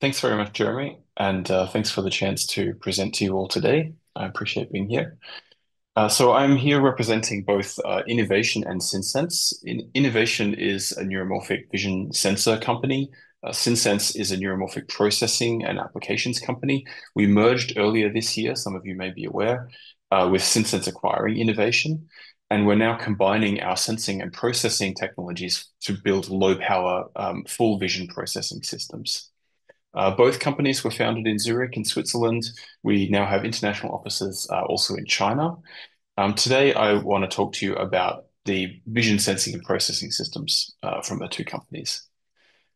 Thanks very much, Jeremy, and uh, thanks for the chance to present to you all today. I appreciate being here. Uh, so I'm here representing both uh, iniVation and SynSense. iniVation is a neuromorphic vision sensor company. Uh, SynSense is a neuromorphic processing and applications company. We merged earlier this year, some of you may be aware, uh, with SynSense acquiring iniVation. And we're now combining our sensing and processing technologies to build low power um, full vision processing systems. Uh, both companies were founded in Zurich in Switzerland. We now have international offices uh, also in China. Um, today, I want to talk to you about the vision sensing and processing systems uh, from the two companies.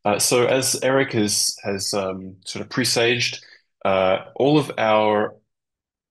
Uh, so as Eric has, has um, sort of presaged, uh, all of our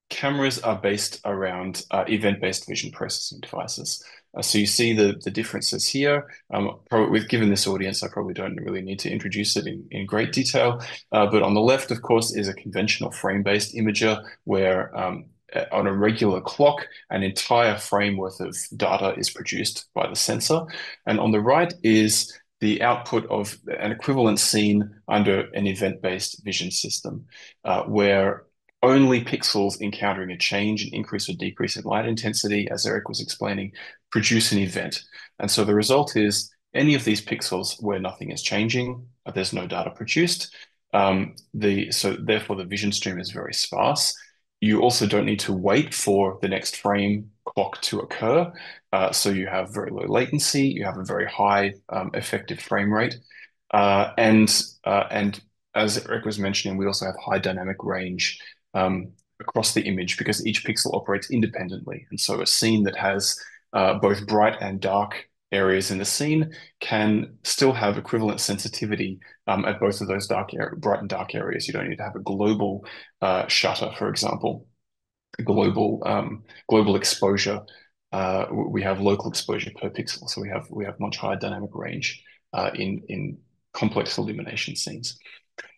cameras are based around uh, event-based vision processing devices. Uh, so you see the, the differences here. Um, probably with given this audience, I probably don't really need to introduce it in, in great detail. Uh, but on the left, of course, is a conventional frame-based imager where um, on a regular clock, an entire frame worth of data is produced by the sensor. And on the right is the output of an equivalent scene under an event-based vision system, uh, where only pixels encountering a change, an increase or decrease in light intensity, as Eric was explaining, produce an event. And so the result is any of these pixels where nothing is changing, uh, there's no data produced. Um, the so therefore the vision stream is very sparse. You also don't need to wait for the next frame clock to occur. Uh, so you have very low latency, you have a very high um, effective frame rate. Uh, and, uh, and as Eric was mentioning, we also have high dynamic range um, across the image because each pixel operates independently. And so a scene that has uh, both bright and dark areas in the scene can still have equivalent sensitivity um, at both of those dark bright and dark areas. You don't need to have a global uh, shutter, for example, global um, global exposure. Uh, we have local exposure per pixel, so we have we have much higher dynamic range uh, in in complex illumination scenes.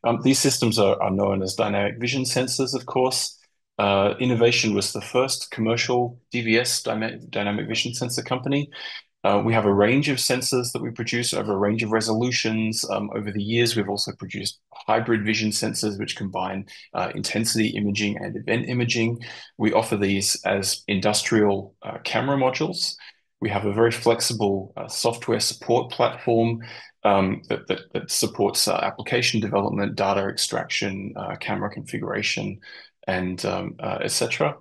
Um, these systems are, are known as dynamic vision sensors, of course. Uh, iniVation was the first commercial DVS, dynamic vision sensor company. Uh, we have a range of sensors that we produce over a range of resolutions. Um, over the years, we've also produced hybrid vision sensors, which combine uh, intensity imaging and event imaging. We offer these as industrial uh, camera modules. We have a very flexible uh, software support platform um, that, that, that, supports uh, application development, data extraction, uh, camera configuration, and um, uh, etc.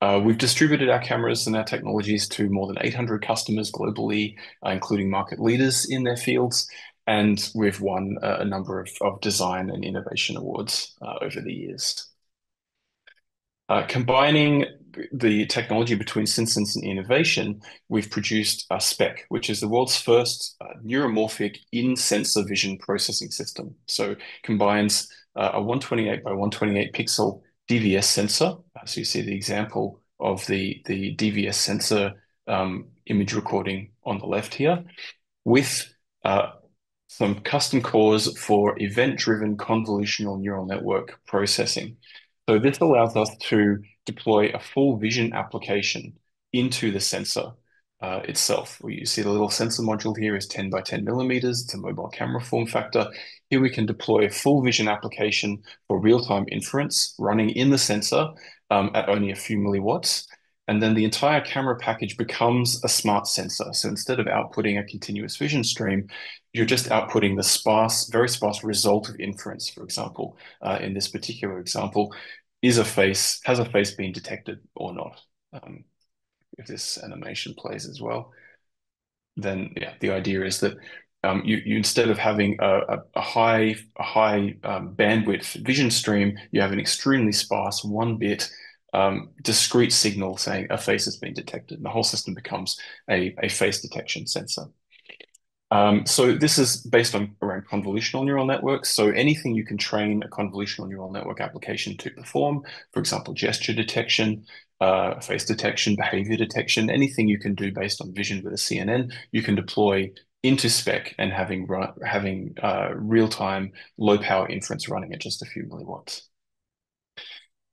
Uh, we've distributed our cameras and our technologies to more than 800 customers globally, uh, including market leaders in their fields, and we've won a number of, of design and innovation awards over the years. Combining the technology between SynSense and iniVation, we've produced a Speck, which is the world's first uh, neuromorphic in-sensor vision processing system. So combines uh, a 128 by 128 pixel DVS sensor. Uh, so you see the example of the, the DVS sensor um, image recording on the left here with uh, some custom cores for event-driven convolutional neural network processing. So this allows us to deploy a full vision application into the sensor uh, itself. You see the little sensor module here is 10 by 10 millimeters. It's a mobile camera form factor. Here we can deploy a full vision application for real-time inference running in the sensor um, at only a few milliwatts. And then the entire camera package becomes a smart sensor. So instead of outputting a continuous vision stream, you're just outputting the sparse, very sparse result of inference, for example. Uh, in this particular example, is a face, has a face been detected or not? Um, if this animation plays as well, then yeah, the idea is that um, you, you instead of having a, a, a high a high um, bandwidth vision stream, you have an extremely sparse one bit um, discrete signal saying a face has been detected. And the whole system becomes a, a face detection sensor. Um, so this is based on around convolutional neural networks. So anything you can train a convolutional neural network application to perform, for example, gesture detection, uh, face detection, behavior detection, anything you can do based on vision with a CNN, you can deploy into Speck and having having uh, real time low power inference running at just a few milliwatts.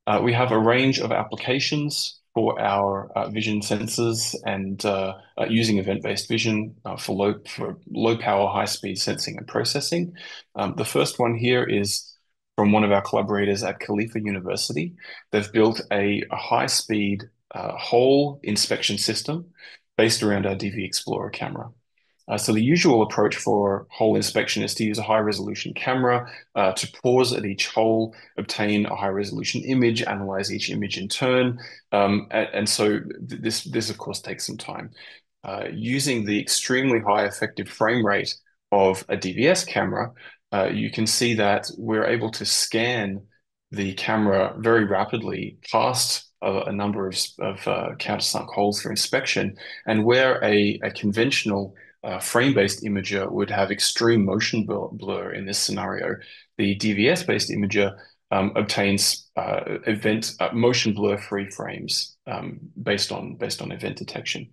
Uh, we have a range of applications for our uh, vision sensors and uh, uh, using event-based vision uh, for low for low power, high speed sensing and processing. Um, the first one here is from one of our collaborators at Khalifa University. They've built a, a high speed uh, hole inspection system based around our DVXplorer camera. Uh, so the usual approach for hole inspection is to use a high resolution camera uh, to pause at each hole, obtain a high resolution image, analyze each image in turn. Um, and, and, so th this, this of course takes some time. Uh, using the extremely high effective frame rate of a DVS camera, uh, you can see that we're able to scan the camera very rapidly past a, number of, of uh, countersunk holes for inspection. And where a, a conventional uh, frame-based imager would have extreme motion blur in this scenario, the DVS-based imager um, obtains uh, event uh, motion blur-free frames um, based on based on event detection.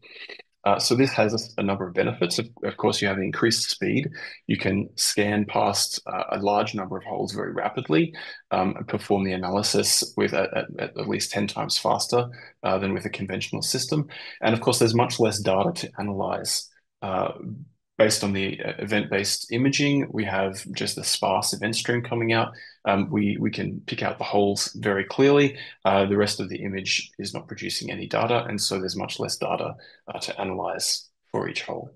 Uh, so this has a, number of benefits. Of, of, course, you have increased speed. You can scan past uh, a large number of holes very rapidly um, and perform the analysis with at, at, at least 10 times faster uh, than with a conventional system. And of course, there's much less data to analyze. Uh, based on the uh, event-based imaging, we have just the sparse event stream coming out. Um, we, we can pick out the holes very clearly. Uh, the rest of the image is not producing any data, and so there's much less data uh, to analyze for each hole.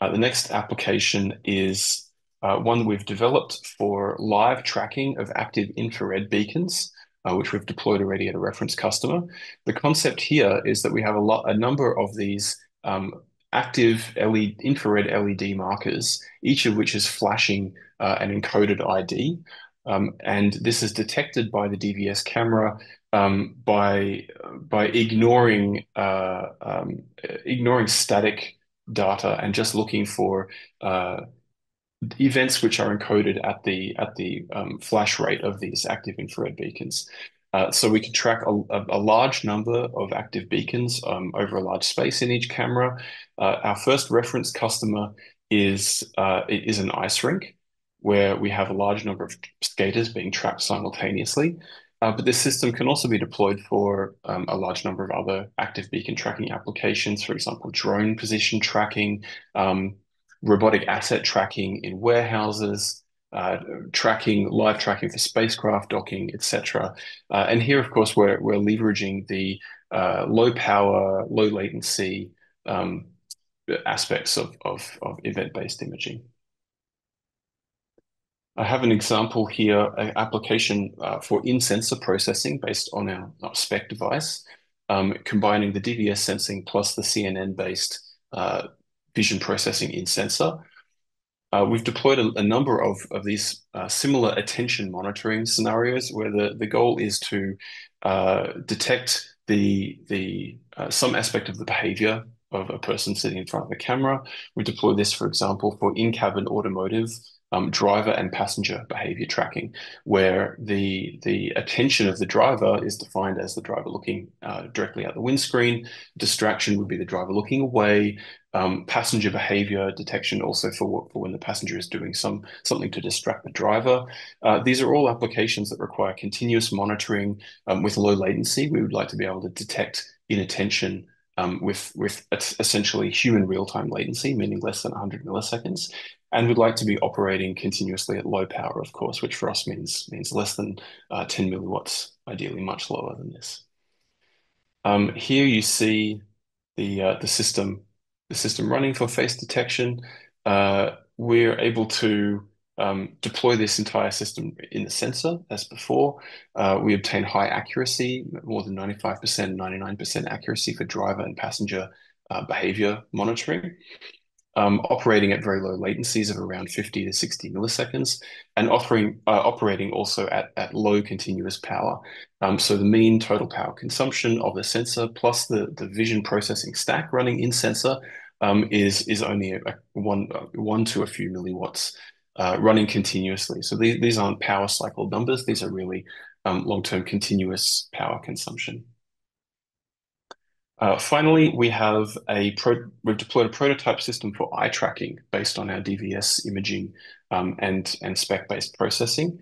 Uh, the next application is uh, one we've developed for live tracking of active infrared beacons. Uh, which we've deployed already at a reference customer. The concept here is that we have a lot, a number of these um, active LED, infrared LED markers, each of which is flashing uh, an encoded ID. Um, and this is detected by the DVS camera um, by by ignoring uh, um, ignoring static data and just looking for uh, events which are encoded at the at the um, flash rate of these active infrared beacons. Uh, so we can track a, a, large number of active beacons um, over a large space in each camera. Uh, our first reference customer is uh, is an ice rink where we have a large number of skaters being tracked simultaneously. Uh, but this system can also be deployed for um, a large number of other active beacon tracking applications, for example, drone position tracking, um, robotic asset tracking in warehouses, uh, tracking, live tracking for spacecraft docking, etc. Uh, and here, of course, we're, we're leveraging the uh, low power, low latency um, aspects of, of, of event-based imaging. I have an example here, an application uh, for in-sensor processing based on our, our Speck device, um, combining the DVS sensing plus the CNN-based uh, vision processing in sensor. Uh, we've deployed a, a, number of, of these uh, similar attention monitoring scenarios where the, the goal is to uh, detect the, the uh, some aspect of the behavior of a person sitting in front of a camera. We deploy this, for example, for in-cabin automotive um, driver and passenger behavior tracking, where the the attention of the driver is defined as the driver looking uh, directly at the windscreen. Distraction would be the driver looking away. Um, passenger behavior detection also for, for when the passenger is doing some something to distract the driver. Uh, these are all applications that require continuous monitoring um, with low latency. We would like to be able to detect inattention um, with with essentially human real-time latency, meaning less than 100 milliseconds, and we'd like to be operating continuously at low power, of course, which for us means means less than uh, 10 milliwatts, ideally much lower than this. Um, here you see the uh, the system the system running for face detection. Uh, we're able to um, deploy this entire system in the sensor as before. Uh, we obtain high accuracy, more than 95%, 99% accuracy for driver and passenger uh, behavior monitoring um, operating at very low latencies of around 50 to 60 milliseconds and offering uh, operating also at, at low continuous power. Um, so the mean total power consumption of the sensor plus the, the vision processing stack running in sensor um, is, is only a, a one, uh, one to a few milliwatts uh, running continuously. So these, these aren't power cycle numbers. These are really um, long-term continuous power consumption. Uh, finally, we have a we've deployed a prototype system for eye tracking based on our DVS imaging um, and and Speck based processing.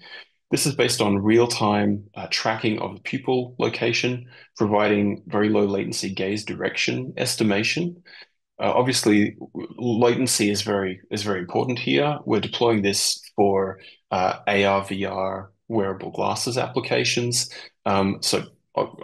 This is based on real-time uh, tracking of the pupil location, providing very low latency gaze direction estimation. Uh, obviously, latency is very is very important here. We're deploying this for uh, AR, VR, wearable glasses applications. Um, so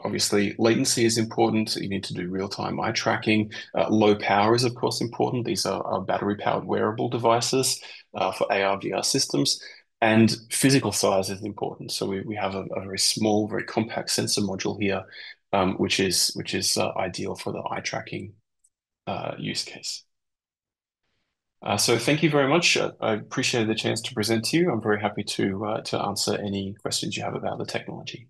obviously latency is important. You need to do real-time eye tracking. Uh, low power is of course important. These are, are battery-powered wearable devices uh, for AR, VR systems. And physical size is important. So we, we have a, a very small, very compact sensor module here, um, which is which is uh, ideal for the eye tracking uh, use case. Uh, so thank you very much. Uh, I appreciate the chance to present to you. I'm very happy to uh, to answer any questions you have about the technology.